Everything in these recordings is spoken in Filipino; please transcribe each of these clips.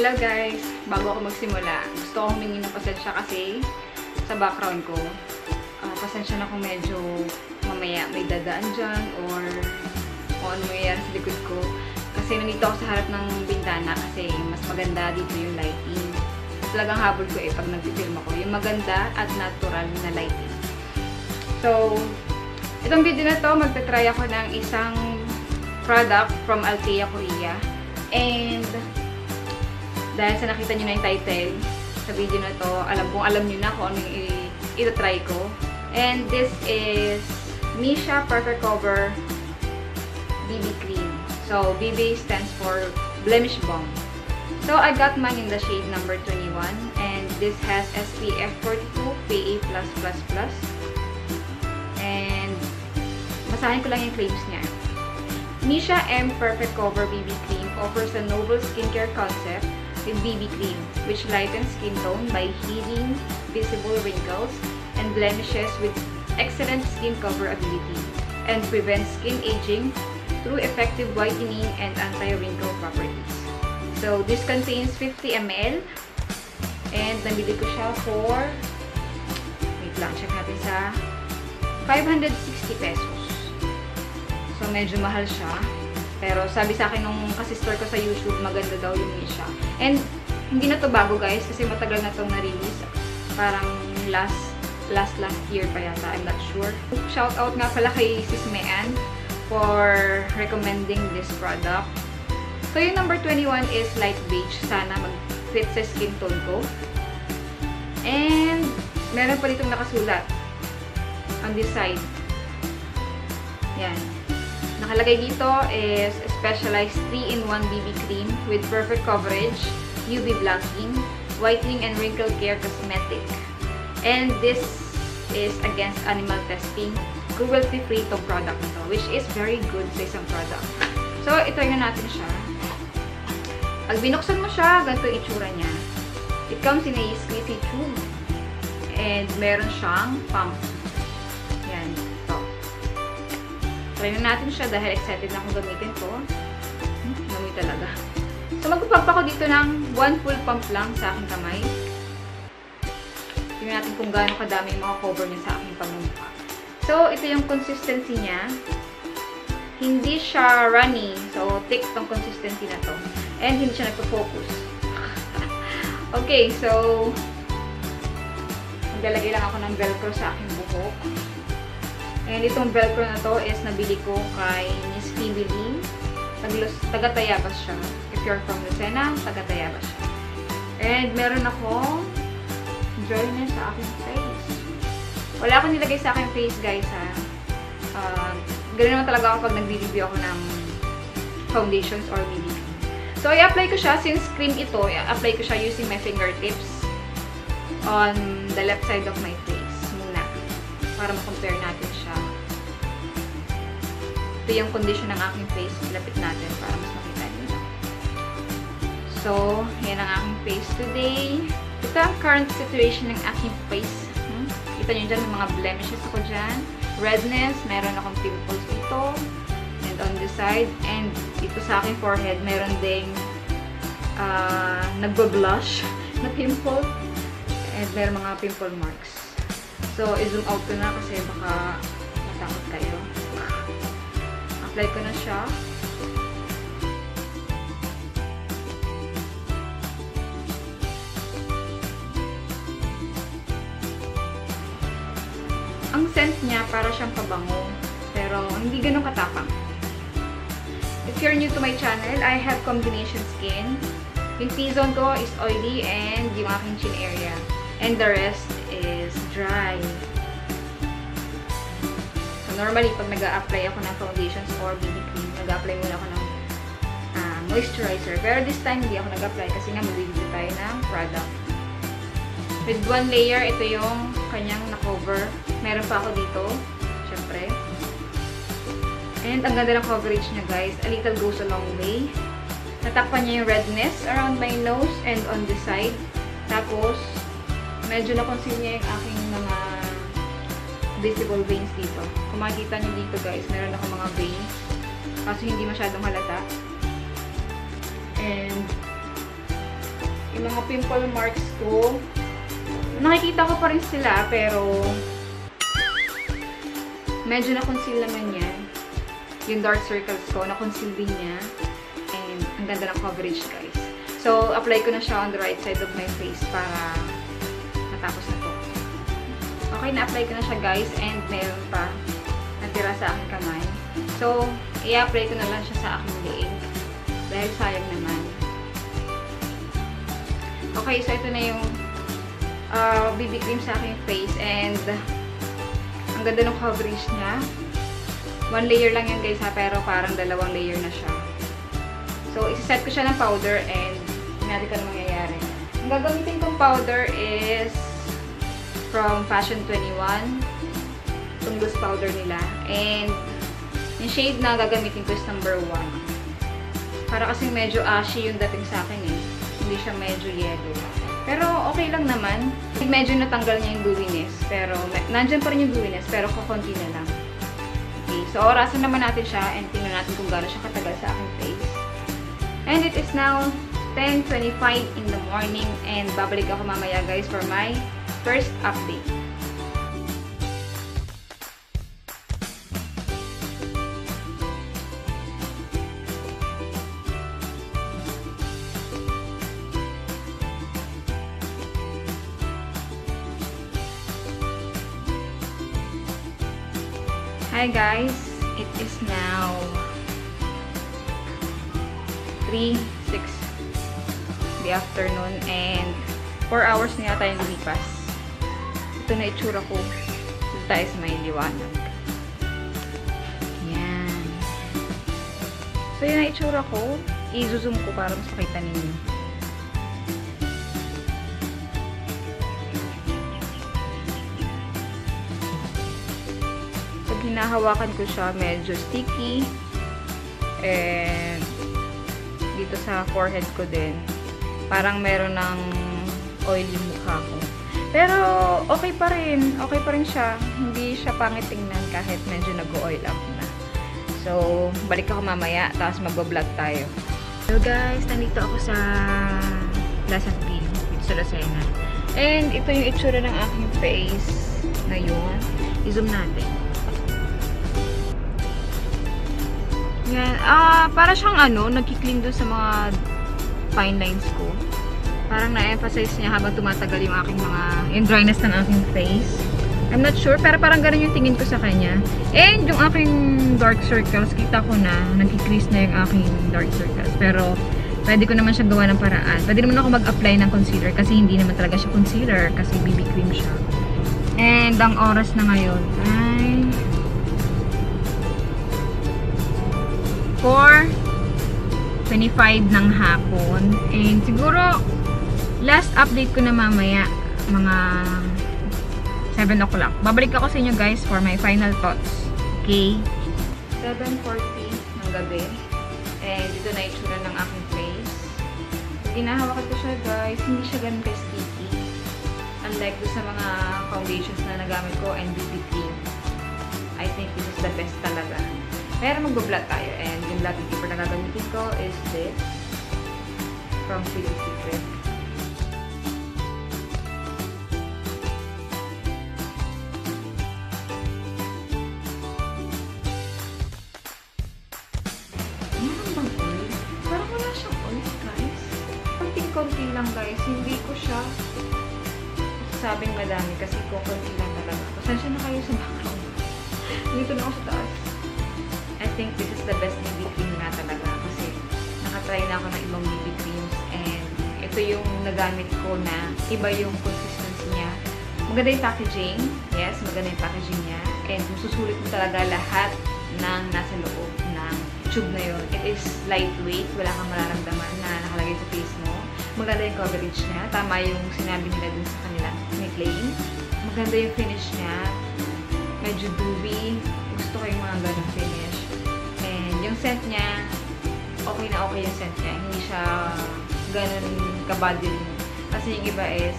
Hello guys! Bago ako magsimula, gusto ko humingi ng pasensya kasi sa background ko. Uh, pasensya na kung medyo mamaya may dadaan dyan or kung ano mayayari sa likod ko. Kasi nandito ako sa harap ng bintana kasi mas maganda dito yung lighting. Talagang habol ko eh pag nag-film ako. Yung maganda at natural na lighting. So, itong video na to, magta-try ako ng isang product from Altea Korea. And, dahil sa nakita nyo na yung title sa video na to, alam kong alam nyo na kung ano yung ito-try ko. And this is Misha Perfect Cover BB Cream. So, BB stands for Blemish Bomb. So, I got mine in the shade number 21. And this has SPF 42, PA+++. And, basahin ko lang yung claims niya. Misha M Perfect Cover BB Cream offers a novel skincare concept with BB cream, which lightens skin tone by healing visible wrinkles and blemishes with excellent skin cover ability and prevents skin aging through effective whitening and anti-wrinkle properties. So, this contains 50 ml and nabili ko siya for wait lang, check natin sa 560 pesos. So, medyo mahal siya. Pero sabi sa akin nung kasister ko sa YouTube, maganda daw yung Misha. And hindi na to bago guys, kasi matagal na itong na-release. Parang last last last year pa yata, I'm not sure. Shout out nga pala kay Sis Mean for recommending this product. So yung number 21 is light beige. Sana mag-fit sa skin tone ko. And meron pa ditong nakasulat on this side. Yan. Nakalagay dito is specialized 3-in-1 BB cream with perfect coverage, UV blocking, whitening and wrinkle care cosmetic. And this is against animal testing. Cruelty-free itong product nito, which is very good sa isang product. So, ito na natin siya. Pag binuksan mo siya, ganito itsura niya. It comes in a squeezy tube. And meron siyang pump. Try na natin siya dahil excited na akong gamitin to. Hmm, talaga. So, magpapump ako dito ng one full pump lang sa aking kamay. Tingnan natin kung gaano kadami yung mga cover niya sa aking pamumukha. So, ito yung consistency niya. Hindi siya runny. So, thick tong consistency na to. And hindi siya nagpo-focus. okay, so, maglalagay lang ako ng velcro sa aking buhok. And itong velcro na to is nabili ko kay Miss Lee. Taga-Tayabas siya. If you're from Lucena, taga-Tayabas siya. And meron akong dryness sa aking face. Wala akong nilagay sa aking face, guys, ha. Uh, ganun naman talaga ako pag nag-review ako ng foundations or BB. So, i-apply ko siya. Since cream ito, i-apply ko siya using my fingertips on the left side of my face muna. Para ma-compare natin. Ito yung condition ng aking face. Lapit natin para mas makita nyo. So, yan ang aking face today. Ito ang current situation ng aking face. Hmm? Kita nyo dyan, mga blemishes ako dyan. Redness, meron akong pimples dito. And on the side. And dito sa aking forehead, meron ding uh, nagbo-blush na pimple. And meron mga pimple marks. So, i-zoom out ko na kasi baka matakot kayo. Apply ko na siya. Ang scent niya para siyang pabango. Pero hindi ganun katapang. If you're new to my channel, I have combination skin. Yung T-zone ko is oily and yung aking chin area. And the rest normally, pag nag-a-apply ako ng foundations or BB cream, nag-a-apply muna ako ng uh, moisturizer. Pero this time, hindi ako nag-apply kasi nga mag-review tayo ng product. With one layer, ito yung kanyang na-cover. Meron pa ako dito. Siyempre. And ang ganda ng coverage niya, guys. A little goes a long way. Natakpan niya yung redness around my nose and on the side. Tapos, medyo na-conceal niya yung aking visible veins dito. Kung makikita niyo dito, guys, meron ako mga veins. Kaso hindi masyadong halata. And, yung mga pimple marks ko. Nakikita ko pa rin sila, pero medyo na-conceal naman yan. Yung dark circles ko, na-conceal din niya. And ang ganda ng coverage, guys. So, apply ko na siya on the right side of my face para matapos na to. Okay, na-apply ko na siya, guys. And meron pa natira sa aking kamay. So, i-apply ko na lang siya sa aking leeg. Dahil sayang naman. Okay, so ito na yung uh, BB cream sa aking face. And ang ganda ng coverage niya. One layer lang yan guys ha, pero parang dalawang layer na siya. So, isa-set ko siya ng powder and natin ka na mangyayari. Ang gagamitin kong powder is from Fashion 21. Itong loose powder nila. And yung shade na gagamitin ko is number 1. Para kasi medyo ashy yung dating sa akin eh. Hindi siya medyo yellow. Pero okay lang naman. Medyo natanggal niya yung dewiness. Pero nandyan pa rin yung dewiness. Pero kukunti na lang. Okay. So, orasan naman natin siya and tingnan natin kung gano'n siya katagal sa aking face. And it is now 10.25 in the morning and babalik ako mamaya guys for my first update. Hi guys, it is now 3, 6 the afternoon and 4 hours na yung lumipas. Ito na itsura ko. Tayo sa may liwanag. Yan. So yun na itsura ko. I-zoom ko para mas makita ninyo. Pag hinahawakan ko siya, medyo sticky. And dito sa forehead ko din. Parang meron ng oil yung mukha ko. Pero, okay pa rin. Okay pa rin siya. Hindi siya pangit tingnan kahit medyo nag-oil up na. So, balik ako mamaya. Tapos mag-vlog tayo. So guys, nandito ako sa Plaza Pin. Sa Lucena. And ito yung itsura ng aking face. Ngayon. I-zoom natin. Yan. Ah, para siyang ano, nagki-clean doon sa mga fine lines ko. Parang na-emphasize niya habang tumatagal yung aking mga, yung dryness ng aking face. I'm not sure, pero parang ganun yung tingin ko sa kanya. And yung aking dark circles, kita ko na, nagki-crease na yung aking dark circles. Pero, pwede ko naman siya gawa ng paraan. Pwede naman ako mag-apply ng concealer kasi hindi naman talaga siya concealer kasi BB cream siya. And ang oras na ngayon ay 4.25 ng hapon. And siguro, last update ko na mamaya, mga 7 o'clock. Babalik ako sa inyo guys for my final thoughts. Okay? 7.40 ng gabi. And dito na itsura ng aking face. Ginahawakan ko siya guys. Hindi siya ganun ka-sticky. Unlike do sa mga foundations na nagamit ko and BB cream. I think this is the best talaga. Pero mag-blot tayo. And yung blotting paper na gagamitin ko is this. From Philip Secret. Lang, guys. Hindi ko siya sabing madami kasi kukunti lang talaga. Pasensya na kayo sa background. Dito na ako sa taas. I think this is the best BB cream nga talaga kasi nakatry na ako ng ibang BB creams and ito yung nagamit ko na iba yung consistency niya. Maganda yung packaging. Yes, maganda yung packaging niya. And susulit mo talaga lahat ng nasa loob ng tube na yun. It is lightweight. Wala kang mararamdaman na nakalagay sa face mo. Maganda yung coverage niya. Tama yung sinabi nila dun sa kanila may claim. Maganda yung finish niya. Medyo dewy. Gusto ko yung mga ganong finish. And yung scent niya, okay na okay yung scent niya. Hindi siya ganun kabadil. Kasi yung iba is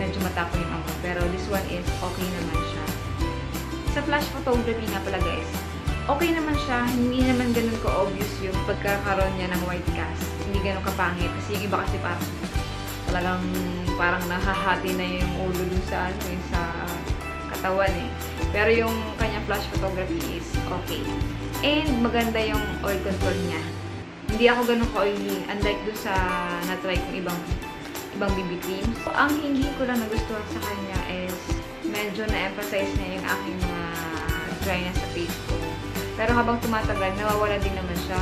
medyo matapon yung amoy. Pero this one is okay naman siya. Sa flash photography nga pala guys, okay naman siya. Hindi naman ganun ka-obvious yung pagkakaroon niya ng white cast. Hindi ganun kapangit. Kasi yung iba kasi parang talagang parang nahahati na yung ulo dun sa, ano, eh, sa katawan eh. Pero yung kanyang flash photography is okay. And maganda yung oil control niya. Hindi ako ganun ka-oily, unlike dun sa na-try kong ibang ibang BB creams. So, ang hindi ko lang nagustuhan sa kanya is medyo na-emphasize niya yung aking mga dryness sa face ko. Pero habang tumatagal, nawawala din naman siya.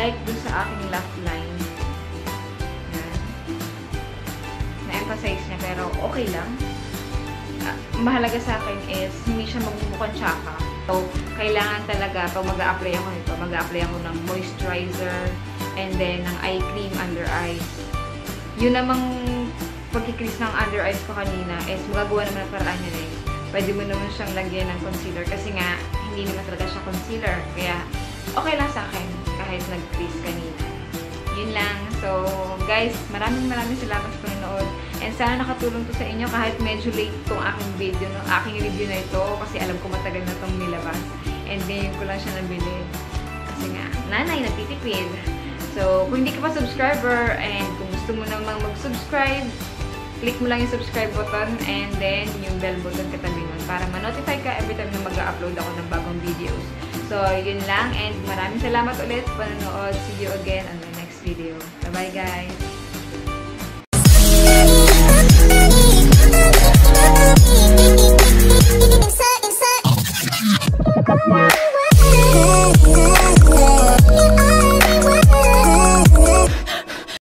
Like dun sa aking laugh line. Na-emphasize niya, pero okay lang. Ah, mahalaga sa akin is hindi siya magmumukhang tsaka. So, kailangan talaga, pag mag-a-apply ako nito, mag-a-apply ako ng moisturizer and then ng eye cream under eyes. Yun namang pagkikris ng under eyes ko kanina is magagawa naman ang paraan niya eh. Pwede mo naman siyang lagyan ng concealer kasi nga, hindi naman talaga siya concealer. Kaya, okay lang sa akin kahit nag-crease kanina. Yun lang. So, guys, maraming maraming salamat sa panonood. And sana nakatulong to sa inyo kahit medyo late tong aking video, no, aking review na ito kasi alam ko matagal na itong nilabas. And ngayon ko lang siya nabili. Kasi nga, nanay, nagtitipid. So, kung hindi ka pa subscriber and kung gusto mo namang mag-subscribe, click mo lang yung subscribe button and then yung bell button katabi nun para ma-notify ka every time na mag-upload ako ng bagong videos. So, yun lang and maraming salamat ulit panonood. See you again on the next video. Bye-bye guys!